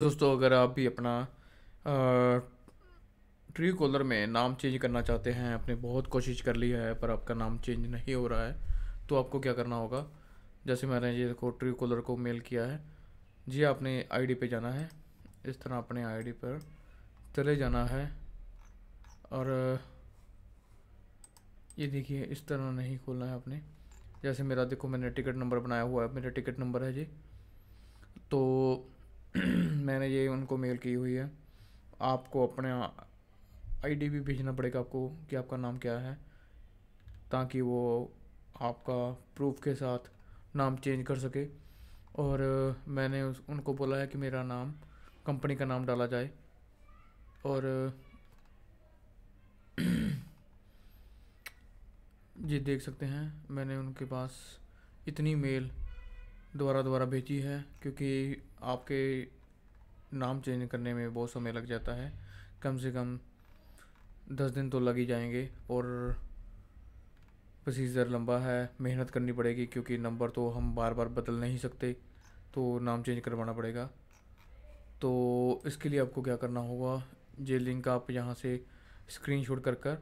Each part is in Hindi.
दोस्तों, अगर आप भी अपना ट्री कॉलर में नाम चेंज करना चाहते हैं, आपने बहुत कोशिश कर ली है, पर आपका नाम चेंज नहीं हो रहा है तो आपको क्या करना होगा? जैसे मैंने ये देखो ट्री कॉलर को मेल किया है, जी, आपने आईडी पे जाना है, इस तरह अपने आईडी पर चले जाना है, और, ये देखिए, इस तरह नहीं खोलना है आपने, जैसे मेरा देखो, मैंने टिकट नंबर बनाया हुआ है, मेरा टिकट नंबर है जी तो मैंने ये उनको मेल की हुई है। आपको अपने आईडी भी भेजना पड़ेगा आपको कि आपका नाम क्या है, ताकि वो आपका प्रूफ के साथ नाम चेंज कर सके। और मैंने उस, उनको बोला है कि मेरा नाम कंपनी का नाम डाला जाए। और ये देख सकते हैं, मैंने उनके पास इतनी मेल दोबारा दोबारा भेजी है, क्योंकि आपके नाम चेंज करने में बहुत समय लग जाता है। कम से कम दस दिन तो लग ही जाएँगे, और प्रोसीजर लंबा है, मेहनत करनी पड़ेगी, क्योंकि नंबर तो हम बार बार बदल नहीं सकते तो नाम चेंज करवाना पड़ेगा। तो इसके लिए आपको क्या करना होगा, ये लिंक आप यहाँ से स्क्रीन शॉट कर कर,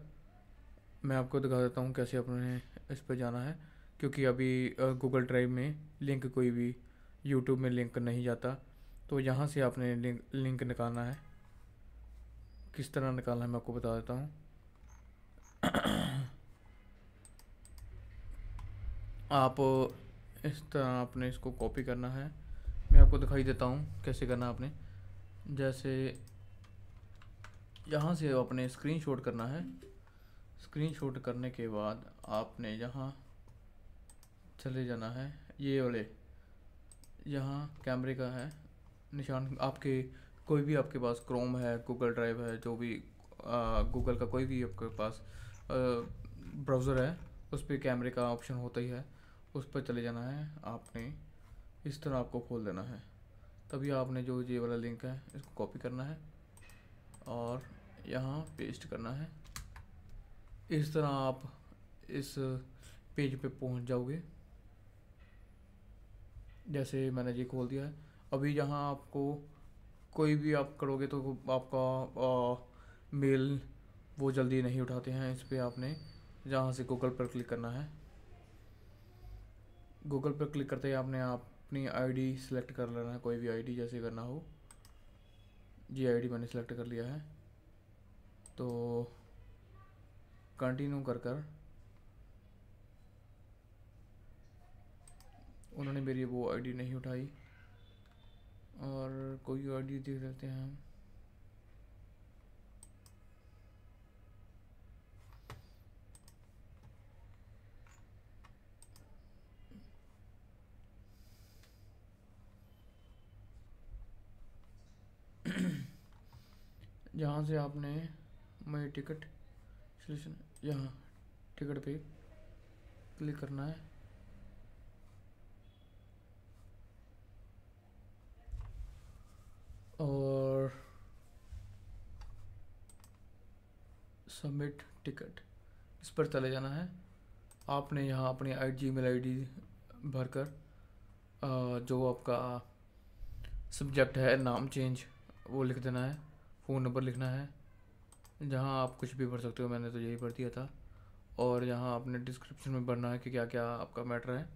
मैं आपको दिखा देता हूँ कैसे अपने इस पर जाना है। क्योंकि अभी गूगल ड्राइव में लिंक कोई भी यूट्यूब में लिंक नहीं जाता तो यहाँ से आपने लिंक लिंक निकालना है। किस तरह निकालना है मैं आपको बता देता हूँ। आप, इस तरह आपने इसको कॉपी करना है। मैं आपको दिखाई देता हूँ कैसे करना आपने। जैसे, यहाँ से आपने स्क्रीन शॉट करना है। स्क्रीन शॉट करने के बाद आपने यहाँ चले जाना है। ये वाले, यहाँ कैमरे का है निशान। आपके कोई भी आपके पास क्रोम है गूगल ड्राइव है, जो भी गूगल का कोई भी आपके पास ब्राउज़र है, उस पर कैमरे का ऑप्शन होता ही है। उस पर चले जाना है। आपने इस तरह आपको खोल देना है। तभी आपने जो ये वाला लिंक है, इसको कॉपी करना है और यहाँ पेस्ट करना है। इस तरह आप इस पेज पे पहुँच जाओगे। जैसे मैंने ये खोल दिया है। अभी यहाँ आपको कोई भी आप करोगे तो आपका मेल वो जल्दी नहीं उठाते हैं। इस पर आपने जहाँ से गूगल पर क्लिक करना है। गूगल पर क्लिक करते ही आपने आप अपनी आईडी सेलेक्ट कर लेना है। कोई भी आईडी जैसे करना हो। जी आईडी मैंने सेलेक्ट कर लिया है। तो कंटिन्यू कर कर उन्होंने मेरी वो आईडी नहीं उठाई। और कोई आईडी देख सकते हैं। हम जहाँ से आपने मैं टिकट यहाँ, टिकट पे क्लिक करना है। सबमिट टिकट इस पर चले जाना है। आपने यहाँ अपनी आई जी मेल आई डी भर कर जो आपका सब्जेक्ट है, नाम चेंज वो लिख देना है। फ़ोन नंबर लिखना है। जहाँ आप कुछ भी भर सकते हो, मैंने तो यही भर दिया था। और यहाँ आपने डिस्क्रिप्शन में भरना है कि क्या क्या आपका मैटर है।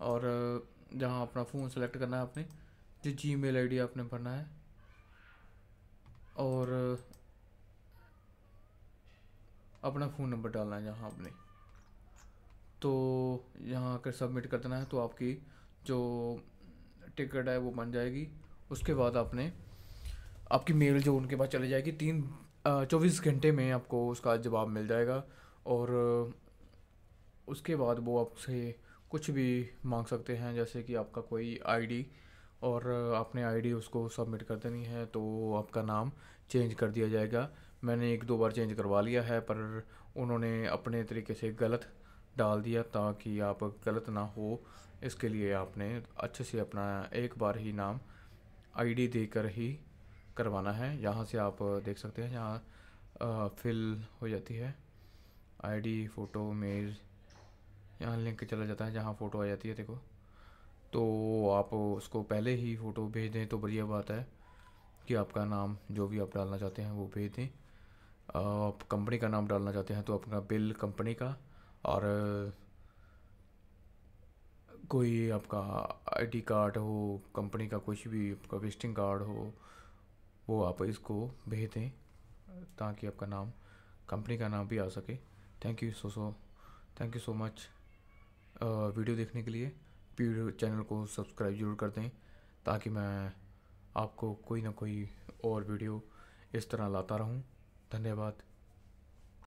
और, जहाँ अपना फ़ोन सेलेक्ट करना है आपने, जो जी मेल आई डी आपने भरना है। और अपना फ़ोन नंबर डालना है जहाँ आपने। तो यहाँ आकर सबमिट कर देना है तो आपकी जो टिकट है वो बन जाएगी। उसके बाद आपने, आपकी मेल जो उनके पास चली जाएगी, तीन चौबीस घंटे में आपको उसका जवाब मिल जाएगा और उसके बाद वो आपसे कुछ भी मांग सकते हैं, जैसे कि आपका कोई आईडी और आपने आईडी उसको सबमिट कर देनी है तो आपका नाम चेंज कर दिया जाएगा। मैंने एक दो बार चेंज करवा लिया है, पर उन्होंने अपने तरीके से गलत डाल दिया ताकि आप गलत ना हो। इसके लिए आपने अच्छे से अपना एक बार ही नाम आईडी देकर ही करवाना है। यहाँ से आप देख सकते हैं, यहाँ फिल हो जाती है। आईडी फ़ोटो मेज यहाँ लिंक चला जाता है जहाँ फ़ोटो आ जाती है, देखो। तो आप उसको पहले ही फ़ोटो भेज दें तो बढ़िया बात है कि आपका नाम जो भी आप डालना चाहते हैं वो भेज दें। आप कंपनी का नाम डालना चाहते हैं तो अपना बिल कंपनी का और, कोई आपका आईडी कार्ड हो कंपनी का कुछ भी, आपका विजिटिंग कार्ड हो, वो आप इसको भेज दें ताकि आपका नाम कंपनी का नाम भी आ सके। Thank you so so thank you so much video देखने के लिए वीडियो चैनल को सब्सक्राइब ज़रूर कर दें ताकि मैं आपको कोई ना कोई और वीडियो इस तरह लाता रहूँ। धन्यवाद।